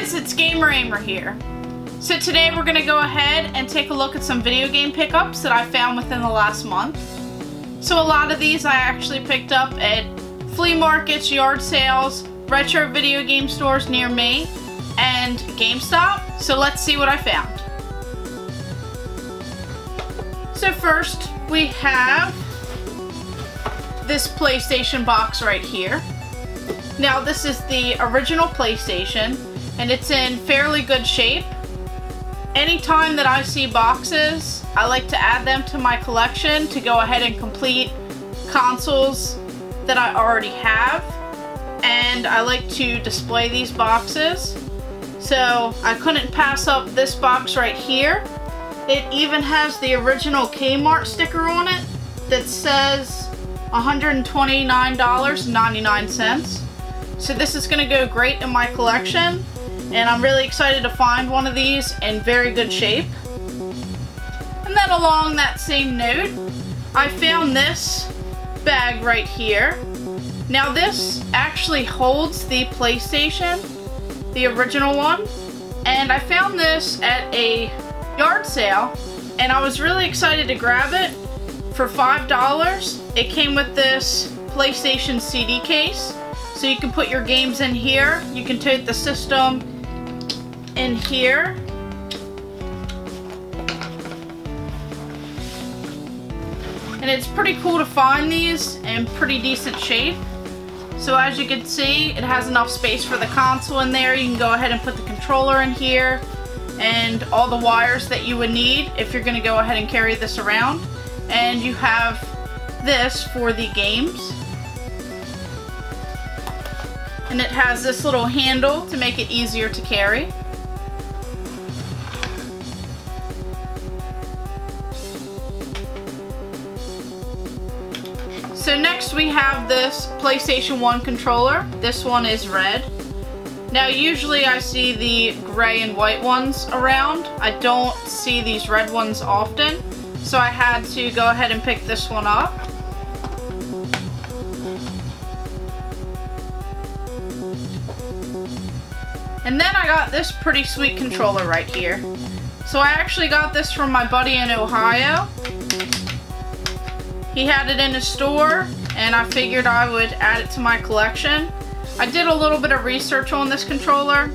guys, it's Gamer Ahmer here. So today we're going to go ahead and take a look at some video game pickups that I found within the last month. So a lot of these I actually picked up at flea markets, yard sales, retro video game stores near me, and GameStop. So let's see what I found. So first we have this PlayStation box right here. Now this is the original PlayStation and it's in fairly good shape. Anytime that I see boxes, I like to add them to my collection to go ahead and complete consoles that I already have. And I like to display these boxes. So I couldn't pass up this box right here. It even has the original Kmart sticker on it that says $129.99. So this is going to go great in my collection and I'm really excited to find one of these in very good shape. And then along that same note, I found this bag right here. Now this actually holds the PlayStation, the original one, and I found this at a yard sale and I was really excited to grab it for $5. It came with this PlayStation CD case so you can put your games in here. You can tote the system in here. And it's pretty cool to find these in pretty decent shape. So as you can see, it has enough space for the console in there. You can go ahead and put the controller in here and all the wires that you would need if you're going to go ahead and carry this around. And you have this for the games and it has this little handle to make it easier to carry. Next we have this PlayStation 1 controller. This one is red. Now usually I see the gray and white ones around. I don't see these red ones often. So I had to go ahead and pick this one up. And then I got this pretty sweet controller right here. So I actually got this from my buddy in Ohio. He had it in a store and I figured I would add it to my collection. I did a little bit of research on this controller.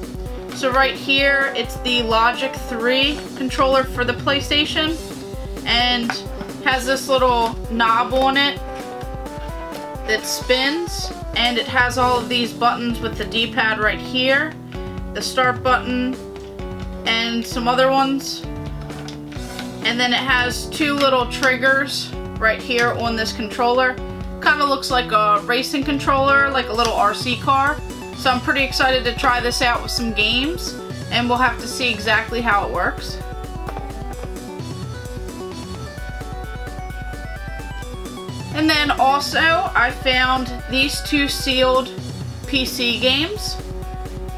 So right here, it's the Logic 3 controller for the PlayStation and has this little knob on it that spins and it has all of these buttons with the D-pad right here the start button, and some other ones. And then it has two little triggers right here on this controller. Kind of looks like a racing controller, like a little RC car. So I'm pretty excited to try this out with some games, and we'll have to see exactly how it works. And then also, I found these two sealed PC games.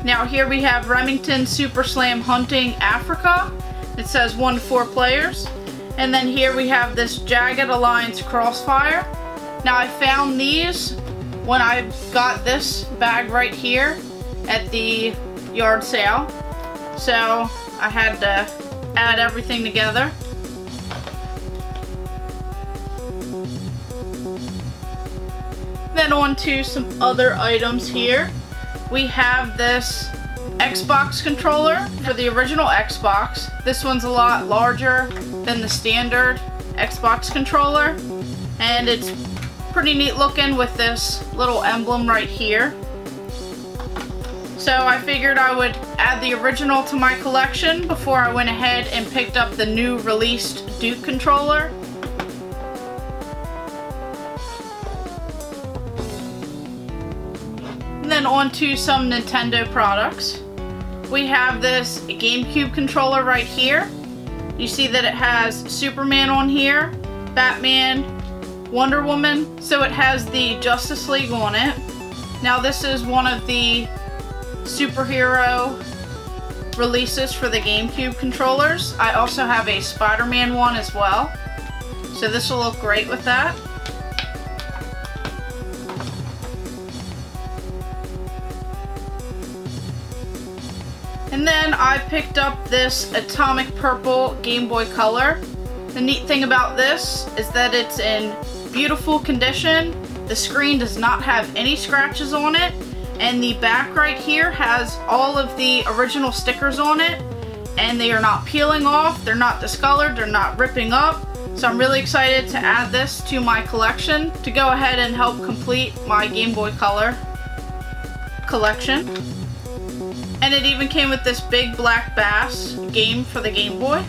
Now here we have Remington Super Slam Hunting Africa. It says one to four players. And then here we have this Jagged Alliance Crossfire. Now I found these when I got this bag right here at the yard sale. So I had to add everything together. Then on to some other items here we have this Xbox controller for the original Xbox. This one's a lot larger than the standard Xbox controller and it's pretty neat looking with this little emblem right here. So I figured I would add the original to my collection before I went ahead and picked up the new released Duke controller. And then on to some Nintendo products. We have this GameCube controller right here. You see that it has Superman on here, Batman, Wonder Woman, so it has the Justice League on it. Now this is one of the superhero releases for the GameCube controllers. I also have a Spider-Man one as well. So this will look great with that. And then I picked up this Atomic Purple Game Boy Color. The neat thing about this is that it's in beautiful condition. The screen does not have any scratches on it. And the back right here has all of the original stickers on it. And they are not peeling off, they're not discolored, they're not ripping up. So I'm really excited to add this to my collection to go ahead and help complete my Game Boy Color collection. And it even came with this big black bass game for the Game Boy.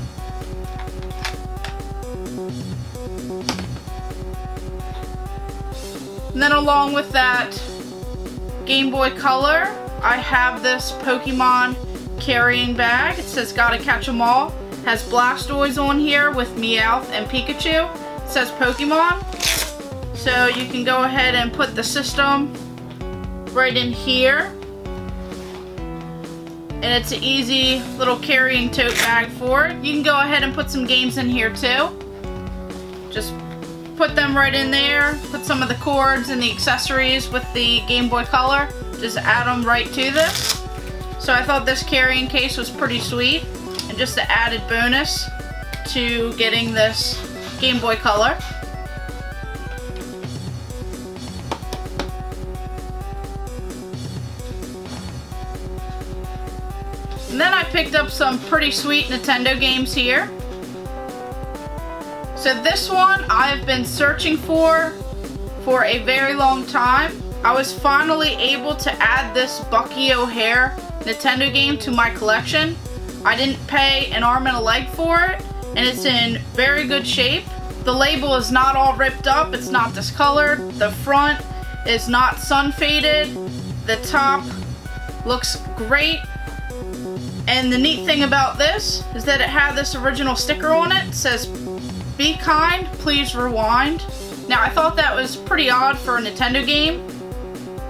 And then along with that Game Boy Color, I have this Pokemon carrying bag. It says gotta catch them all. Has Blastoise on here with Meowth and Pikachu. It says Pokemon. So you can go ahead and put the system right in here. And it's an easy little carrying tote bag for it. You can go ahead and put some games in here too. Just put them right in there. Put some of the cords and the accessories with the Game Boy Color. Just add them right to this. So I thought this carrying case was pretty sweet. And just an added bonus to getting this Game Boy Color. And then I picked up some pretty sweet Nintendo games here. So this one I've been searching for for a very long time. I was finally able to add this Bucky O'Hare Nintendo game to my collection. I didn't pay an arm and a leg for it, and it's in very good shape. The label is not all ripped up, it's not discolored. The front is not sun faded. The top looks great. And the neat thing about this is that it had this original sticker on it. It says, be kind, please rewind. Now I thought that was pretty odd for a Nintendo game.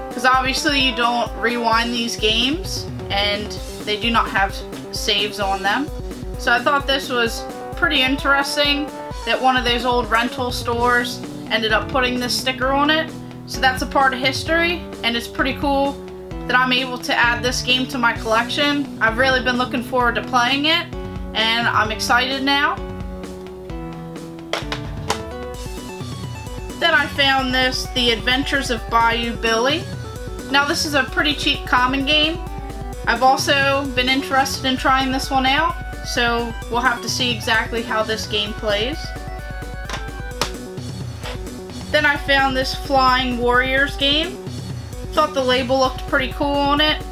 Because obviously you don't rewind these games. And they do not have saves on them. So I thought this was pretty interesting that one of those old rental stores ended up putting this sticker on it. So that's a part of history. And it's pretty cool that I'm able to add this game to my collection. I've really been looking forward to playing it and I'm excited now. Then I found this, The Adventures of Bayou Billy. Now this is a pretty cheap common game. I've also been interested in trying this one out, so we'll have to see exactly how this game plays. Then I found this Flying Warriors game. Thought the label looked pretty cool on it.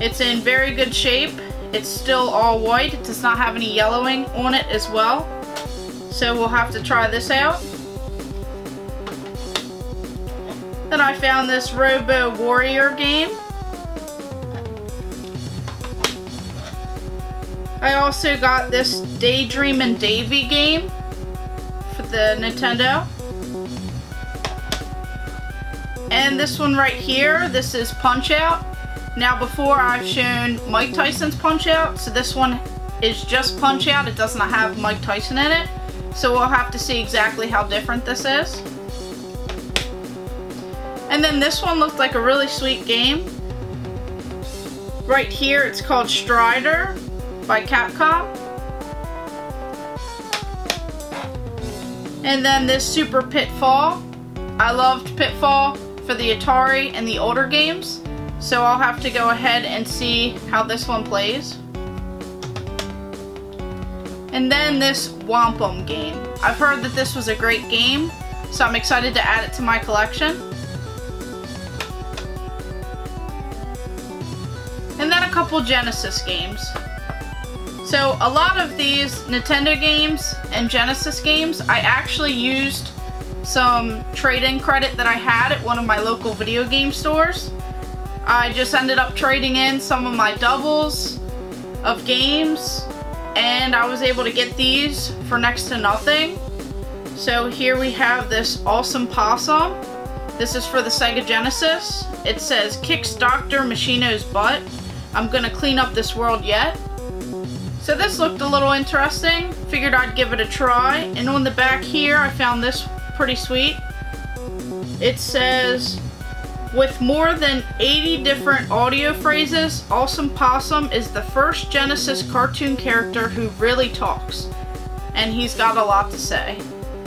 It's in very good shape. It's still all white. It does not have any yellowing on it as well. So we'll have to try this out. Then I found this Robo Warrior game. I also got this Day Dreamin' Davey game for the Nintendo. And this one right here, this is Punch Out. Now before I've shown Mike Tyson's Punch Out, so this one is just Punch Out. It does not have Mike Tyson in it. So we'll have to see exactly how different this is. And then this one looked like a really sweet game. Right here it's called Strider by Capcom. And then this Super Pitfall. I loved Pitfall for the Atari and the older games. So I'll have to go ahead and see how this one plays. And then this Whomp 'Em game. I've heard that this was a great game, so I'm excited to add it to my collection. Couple Genesis games. So a lot of these Nintendo games and Genesis games I actually used some trade-in credit that I had at one of my local video game stores. I just ended up trading in some of my doubles of games and I was able to get these for next to nothing. So here we have this awesome possum. This is for the Sega Genesis. It says, kicks Dr. Machino's butt. I'm gonna clean up this world yet. So this looked a little interesting. Figured I'd give it a try. And on the back here, I found this pretty sweet. It says, With more than 80 different audio phrases, Awesome Possum is the first Genesis cartoon character who really talks. And he's got a lot to say.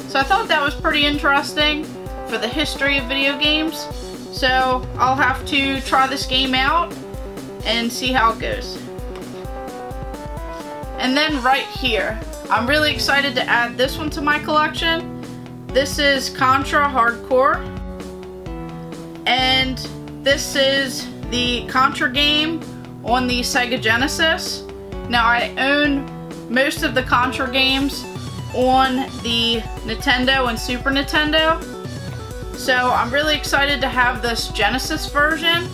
So I thought that was pretty interesting for the history of video games. So I'll have to try this game out and see how it goes. And then right here, I'm really excited to add this one to my collection. This is Contra Hard Corps. And this is the Contra game on the Sega Genesis. Now I own most of the Contra games on the Nintendo and Super Nintendo. So I'm really excited to have this Genesis version.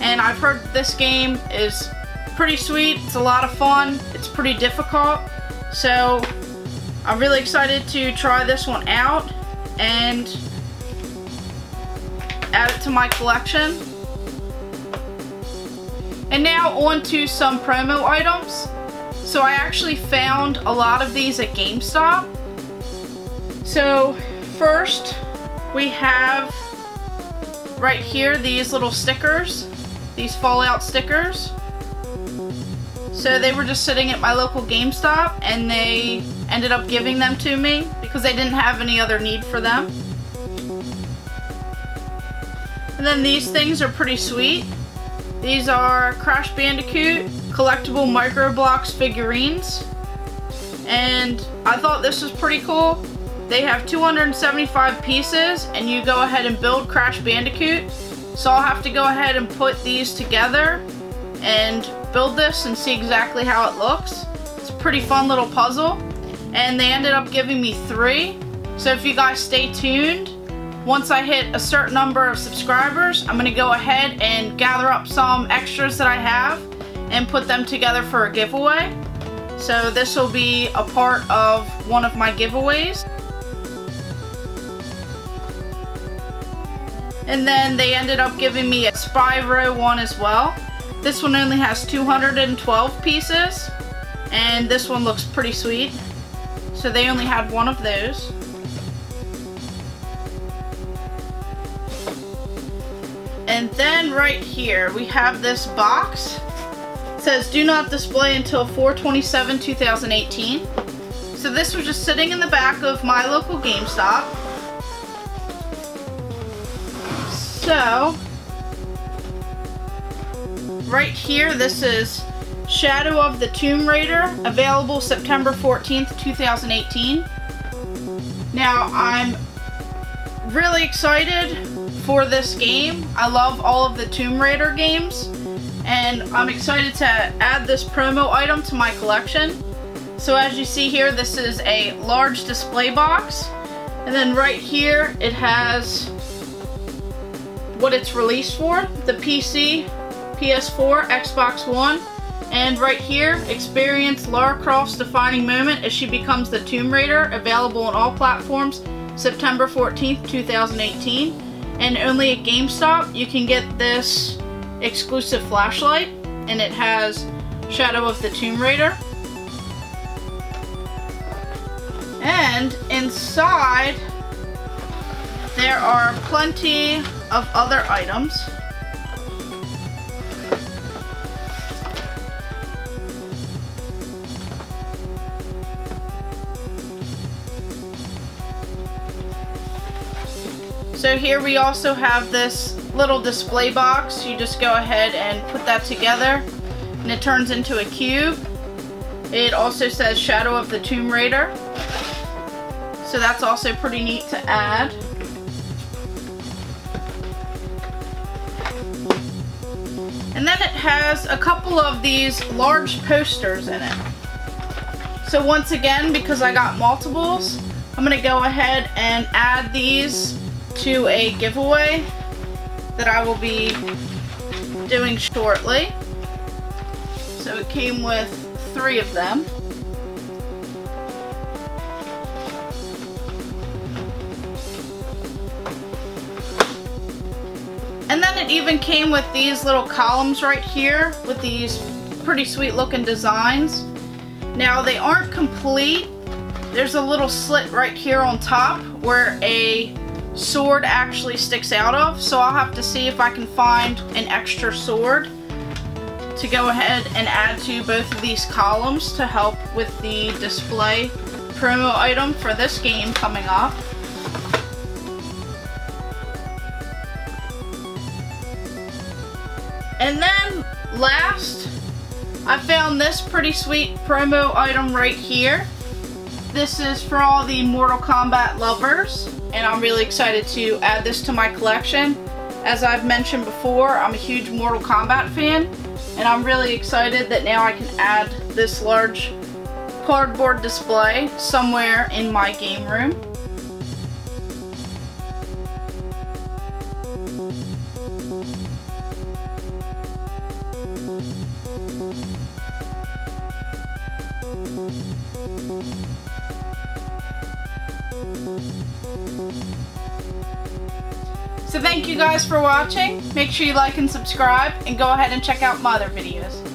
And I've heard this game is pretty sweet. It's a lot of fun. It's pretty difficult. So I'm really excited to try this one out and add it to my collection. And now on to some promo items. So I actually found a lot of these at GameStop. So first we have right here these little stickers, these Fallout stickers. So they were just sitting at my local GameStop and they ended up giving them to me because they didn't have any other need for them. And then these things are pretty sweet. These are Crash Bandicoot collectible Microblocks figurines. And I thought this was pretty cool. They have 275 pieces and you go ahead and build Crash Bandicoot. So I'll have to go ahead and put these together and build this and see exactly how it looks. It's a pretty fun little puzzle. And they ended up giving me three. So if you guys stay tuned, once I hit a certain number of subscribers, I'm going to go ahead and gather up some extras that I have and put them together for a giveaway. So this will be a part of one of my giveaways. And then they ended up giving me a Spyro one as well. This one only has 212 pieces. And this one looks pretty sweet. So they only had one of those. And then right here, we have this box. It says, do not display until 427 2018. So this was just sitting in the back of my local GameStop. So, right here, this is Shadow of the Tomb Raider, available September 14th, 2018. Now, I'm really excited for this game. I love all of the Tomb Raider games and I'm excited to add this promo item to my collection. So as you see here, this is a large display box. And then right here, it has what it's released for, the PC, PS4, Xbox One, and right here, experience Lara Croft's defining moment as she becomes the Tomb Raider, available on all platforms, September 14th, 2018 and only at GameStop you can get this exclusive flashlight and it has Shadow of the Tomb Raider. And inside there are plenty of other items. So here we also have this little display box. You just go ahead and put that together and it turns into a cube. It also says Shadow of the Tomb Raider. So that's also pretty neat to add. And then it has a couple of these large posters in it. So once again, because I got multiples, I'm going to go ahead and add these to a giveaway that I will be doing shortly. So it came with three of them. It even came with these little columns right here with these pretty sweet looking designs. Now they aren't complete. There's a little slit right here on top where a sword actually sticks out of. So I'll have to see if I can find an extra sword to go ahead and add to both of these columns to help with the display promo item for this game coming up. Last, I found this pretty sweet promo item right here. This is for all the Mortal Kombat lovers, and I'm really excited to add this to my collection. As I've mentioned before, I'm a huge Mortal Kombat fan, and I'm really excited that now I can add this large cardboard display somewhere in my game room. Thank you guys for watching. Make sure you like and subscribe and go ahead and check out my other videos.